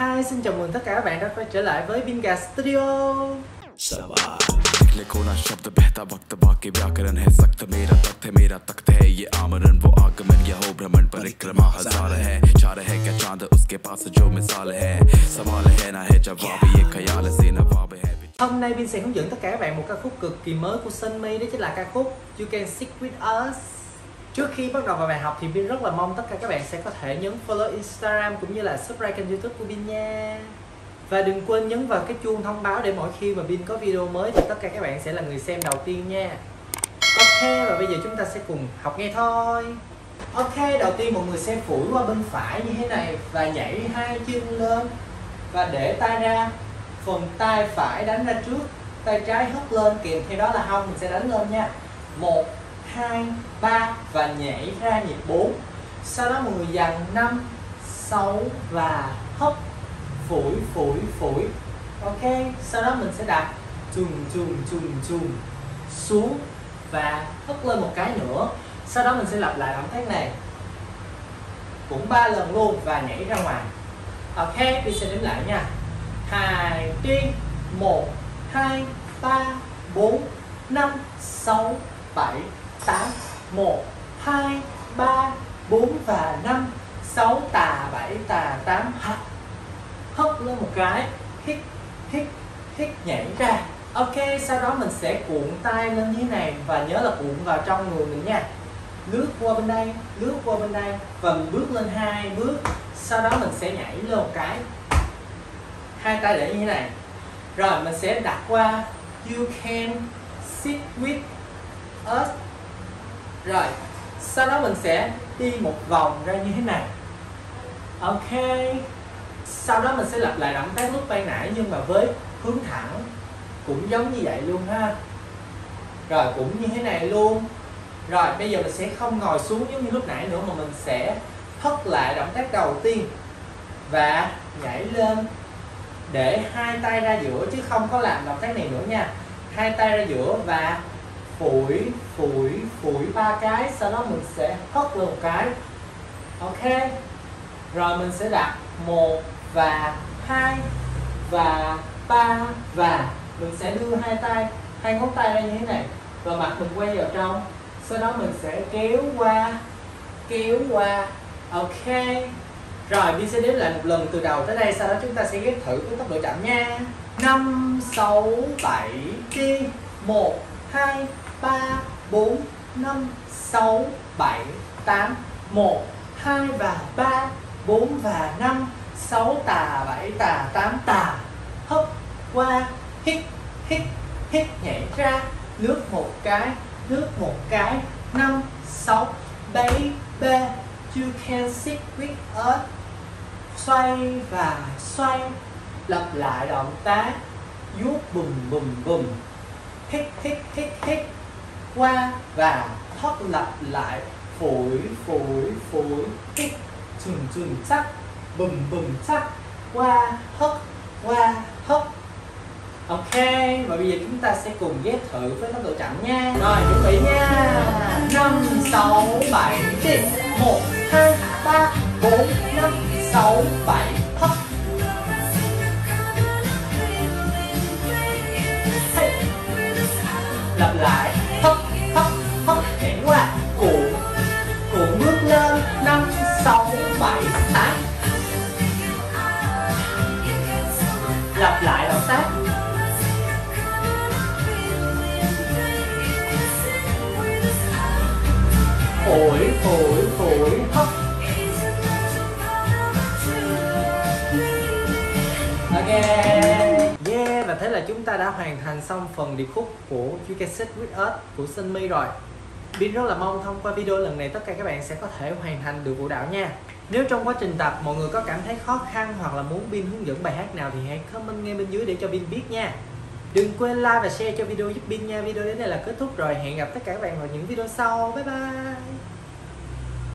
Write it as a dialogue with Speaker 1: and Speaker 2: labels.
Speaker 1: Hi, xin chào mừng tất cả các bạn đã quay trở lại với Binga Studio
Speaker 2: सवाल निकले कोना शब्द बहता वक्त बाकी व्याकरण है सख्त मेरा तख्त है मेरा तख्त है ये आमरण वो आगमन यह हो भ्रमण परिक्रमा हजार है चार है क्या चांद उसके पास जो मिसाल है सवाल है ना है जवाब ये ख्याल से नवाब है
Speaker 1: Hôm nay Bin sẽ hướng dẫn tất cả các bạn một ca khúc cực kỳ mới của Sunmi đó chính là ca khúc You Can Stick With Us Trước khi bắt đầu vào bài học thì Vin rất là mong tất cả các bạn sẽ có thể nhấn follow Instagram cũng như là subscribe kênh youtube của Vin nha. Và đừng quên nhấn vào cái chuông thông báo để mỗi khi mà Vin có video mới thì tất cả các bạn sẽ là người xem đầu tiên nha. Ok, và bây giờ chúng ta sẽ cùng học nghe thôi. Ok, đầu tiên mọi người sẽ phủi qua bên phải như thế này và nhảy hai chân lên và để tay ra. Phần tay phải đánh ra trước, tay trái hất lên kèm theo đó là hông, mình sẽ đánh lên nha. Một hai, ba và nhảy ra nhịp 4 sau đó mọi người dằn 5 6 và hấp, phủi phủi phủi. Ok, sau đó mình sẽ đặt chùm chùm chùm chùm xuống và hất lên một cái nữa. Sau đó mình sẽ lặp lại động tác này cũng ba lần luôn và nhảy ra ngoài. Ok đi sẽ đếm lại nha. Hai, đi, một, hai, ba, bốn, năm, sáu, bảy tám, một, hai, ba, bốn và năm. Sáu tà, bảy tà, tám hất hất lên một cái, hít hít hít nhảy ra. Ok, sau đó mình sẽ cuộn tay lên như thế này và nhớ là cuộn vào trong người mình nha. Lướt qua bên đây, lướt qua bên đây và mình bước lên hai bước. Sau đó mình sẽ nhảy lên một cái. Hai tay để như thế này. Rồi mình sẽ đặt qua. You can sit with us rồi, sau đó mình sẽ đi một vòng ra như thế này. Ok. Sau đó mình sẽ lặp lại động tác lúc ban nãy, nhưng mà với hướng thẳng cũng giống như vậy luôn ha. Rồi, cũng như thế này luôn. Rồi, bây giờ mình sẽ không ngồi xuống giống như lúc nãy nữa, mà mình sẽ hất lại động tác đầu tiên và nhảy lên. Để hai tay ra giữa, chứ không có làm động tác này nữa nha. Hai tay ra giữa và phủi phủi phủi ba cái, sau đó mình sẽ hất lên một cái. Ok? Rồi mình sẽ đặt một và hai và ba và mình sẽ đưa hai tay, hai ngón tay ra như thế này. Và mặt mình quay vào trong. Sau đó mình sẽ kéo qua kéo qua. Ok? Rồi, đi sẽ đếm lại một lần từ đầu tới đây. Sau đó chúng ta sẽ ghép thử với tốc độ chậm nha. Năm, sáu, bảy đi một, hai ba, bốn, năm, sáu, bảy, tám, một, hai và ba, bốn và năm, sáu tà, bảy tà, tám tà. Hấp qua, hít hít hít nhảy ra, lướt một cái, lướt một cái. Năm, sáu baby you can sit with us. Xoay và xoay. Lặp lại động tác. Vuốt bùm bùm bùm. Hít hít hít hít qua và hất lặp lại phổi phổi phổi, kích, chùm chùm chắc bùm bùm chắc qua hất qua hất ok, và bây giờ chúng ta sẽ cùng ghép thử với tốc độ chậm nha. Rồi, chuẩn bị nha. Năm, sáu, bảy, chín, một, hai, ba, bốn, năm, sáu, bảy hấp lặp lại. 6, 7, 8 Lặp lại động tác Phổi, phổi, phổi, hấp. Ok Yeah, và thế là chúng ta đã hoàn thành xong phần điệp khúc của You Can Sit With Us của Sunmi rồi. Bin rất là mong thông qua video lần này tất cả các bạn sẽ có thể hoàn thành được vũ đạo nha. Nếu trong quá trình tập mọi người có cảm thấy khó khăn hoặc là muốn Bin hướng dẫn bài hát nào thì hãy comment ngay bên dưới để cho Bin biết nha. Đừng quên like và share cho video giúp Bin nha. Video đến đây là kết thúc rồi. Hẹn gặp tất cả các bạn vào những video sau. Bye bye.